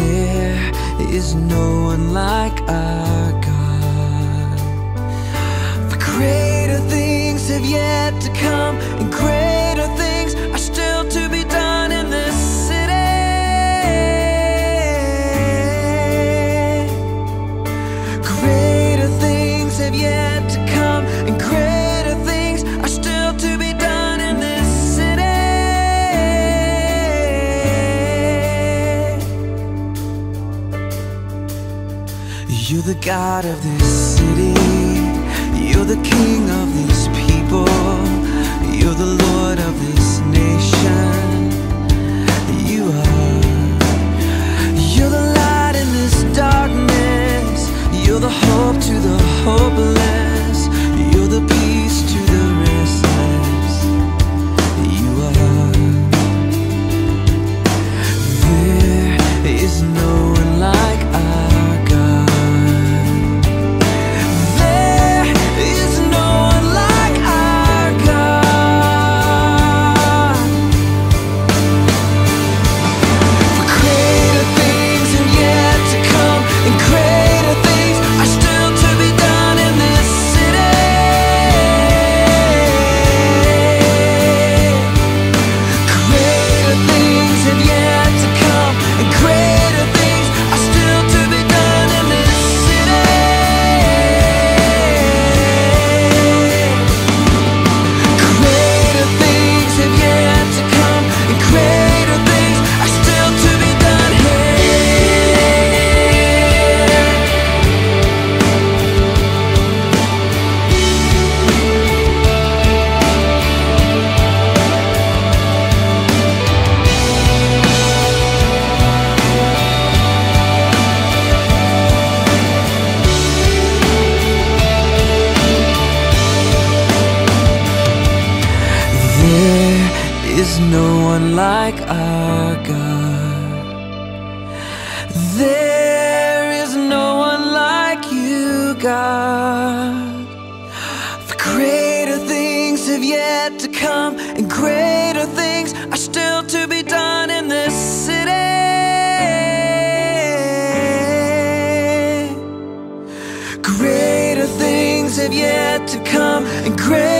There is no one like our the God of this city. You're the King of these people. You're the Lord of this nation. No one like our God. There is no one like you, God. For greater things have yet to come, and greater things are still to be done in this city. Greater things have yet to come, and greater